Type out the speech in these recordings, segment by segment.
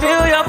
feel ya.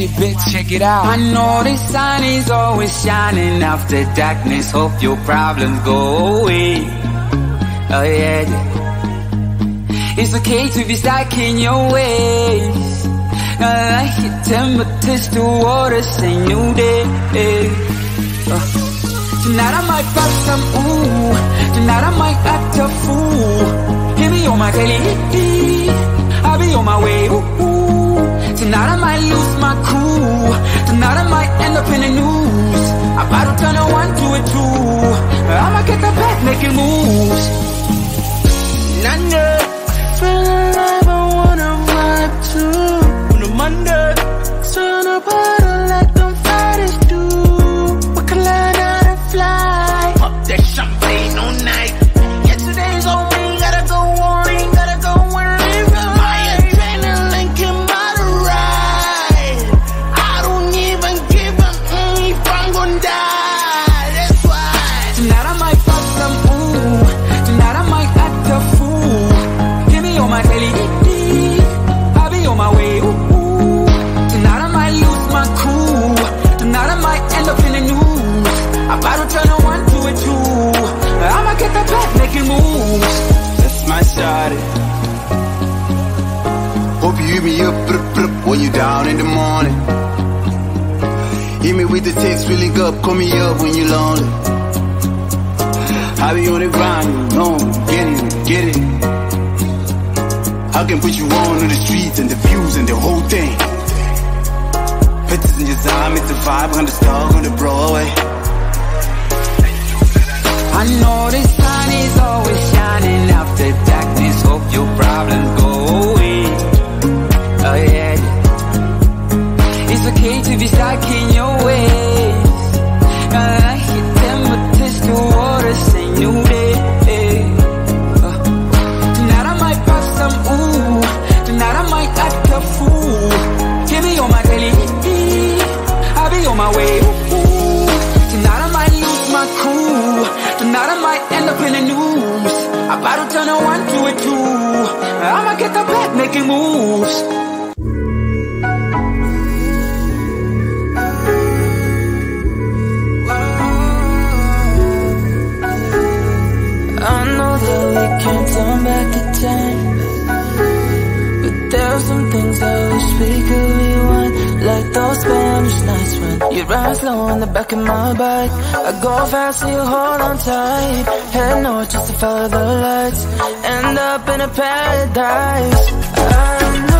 it, bitch, check it out. I know the sun is always shining after darkness. Hope your problems go away. Oh yeah, yeah. It's okay to be stuck in your ways. I like your temperatures the water, say new day. Oh. Tonight I might pop some ooh. Tonight I might act a fool. Give me on my telly. I'll be on my way. Ooh. Tonight I might lose my cool. Tonight I might end up in the news. I might turn a one to a two I might get the back making moves. Shorty on the grind, you know me, it, get it. I can put you on to the streets and the views and the whole thing. Pictures in your time, it's the vibe, on the star, on the Broadway. I know the sun is always shining after darkness. Hope your problems go away. Oh yeah. yeah. It's okay to be stuck in your ways. I like it, them, just this the new day you ride slow on the back of my bike. I go fast so you hold on tight. Head north just to follow the lights. End up in a paradise. I know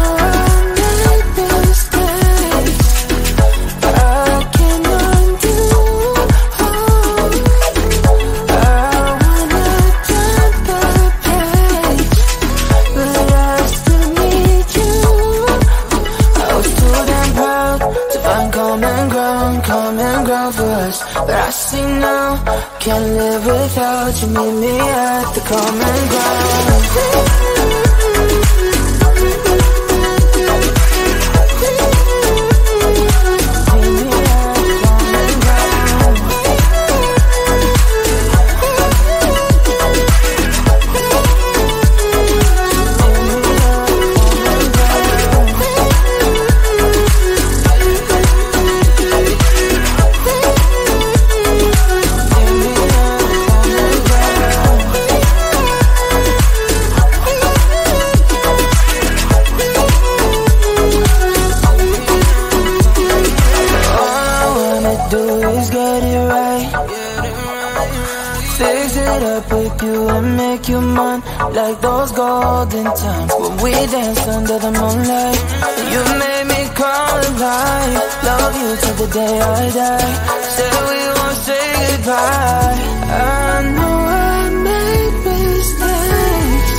do is get it right. Fix it up with you and make you mine. Like those golden times When we danced under the moonlight. You made me come alive Love you till the day I die. Said we won't say goodbye. I know I made mistakes.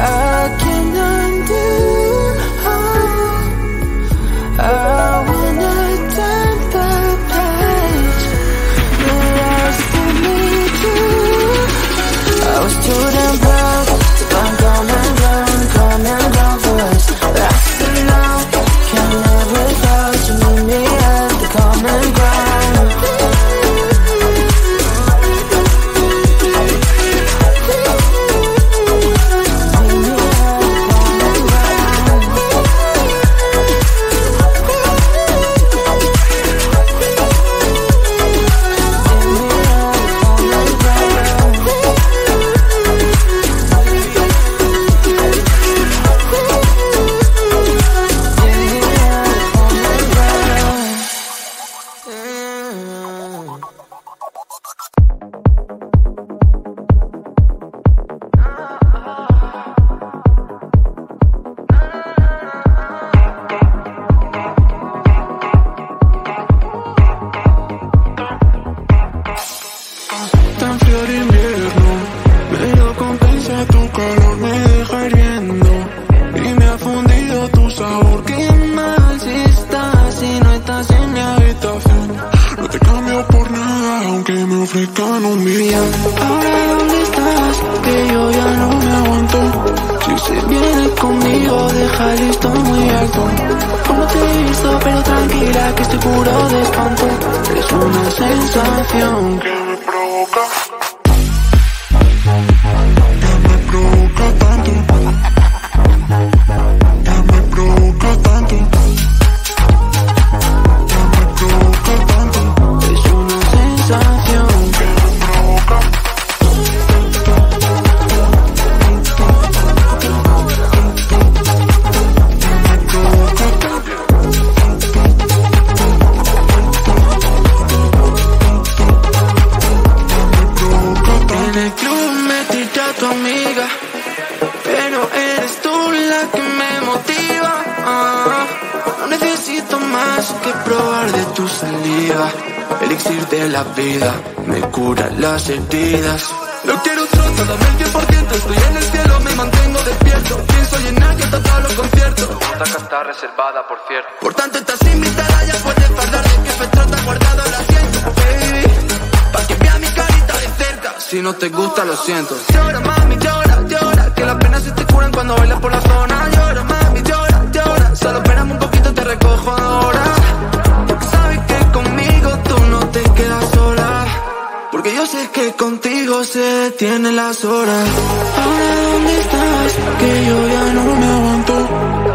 I can undo I sensación que me provoca. Vida me cura las heridas. No quiero otro, dame el 10%. Estoy en el cielo, me mantengo despierto. Pienso llenar que todos los conciertos. Esta casa está reservada, por cierto. Por tanto, estás invitada, ya puedes hablar de que Petro ha guardado el asiento, baby. Pa' que vea mi carita de cerca. Si no te gusta, lo siento. Llora, mami, llora, llora. Que las penas se te curan cuando bailas por la zona. Llora, mami, llora, llora. Solo espérame un poquito, te recojo ahora. sé que contigo se detienen las horas. Ahora dónde estás, que yo ya no me aguanto.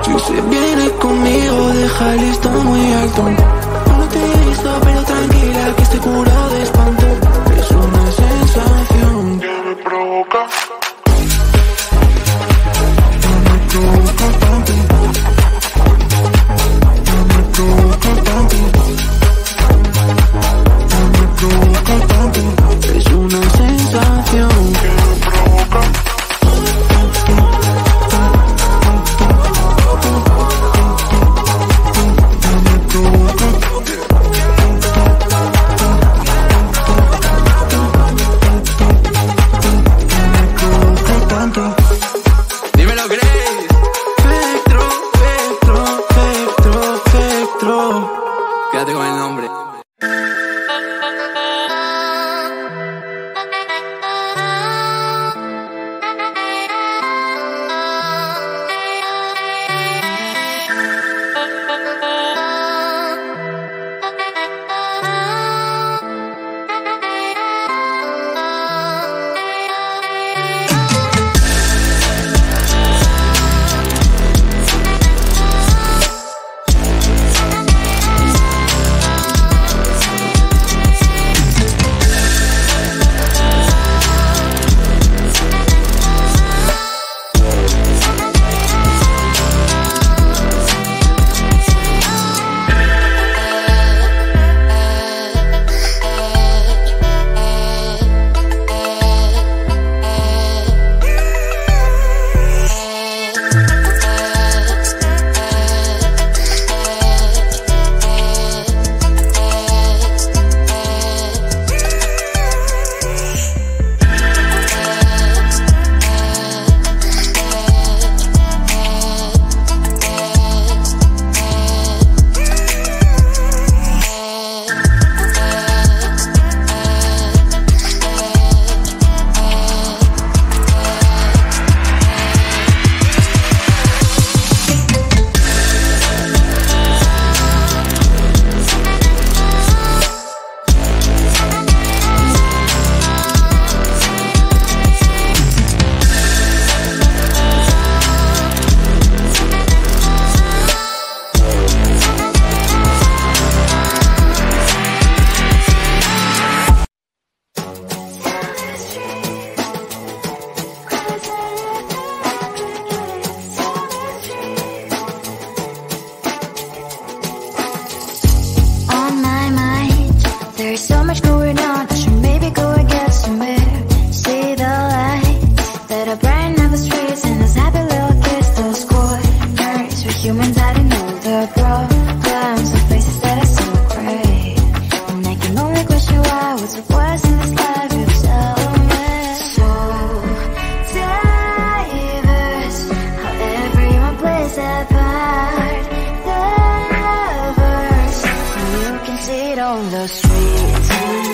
Si se viene conmigo, deja el listón muy alto. No te hizo, pero tranquila, que estoy curado de espanto. Es una sensación que me provoca. so much going on the streets.